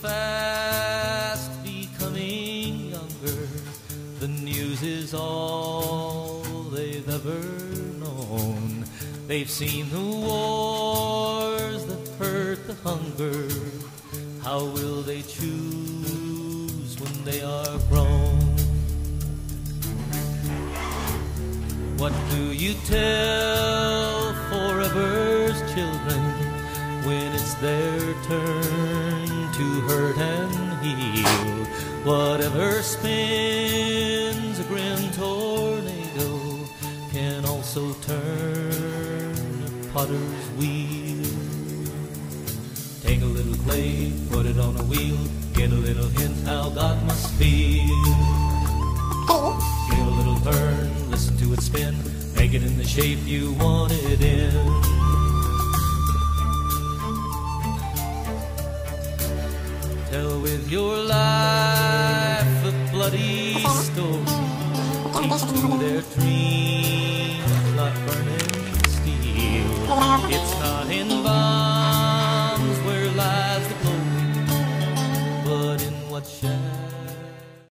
fast becoming younger. The news is all they've ever known. They've seen the wars that hurt the hunger. How will they choose when they are grown? What do you tell forever's children when it's their turn to hurt and heal? Whatever spins a grim tornado can also turn a potter's wheel. Take a little clay, put it on a wheel, get a little hint how God must feel. Give a little turn, listen to it spin, make it in the shape you want it in. Tell with your life a bloody story. Their dreams not burning steel. It's not in bombs where lies the glory, but in what shadows.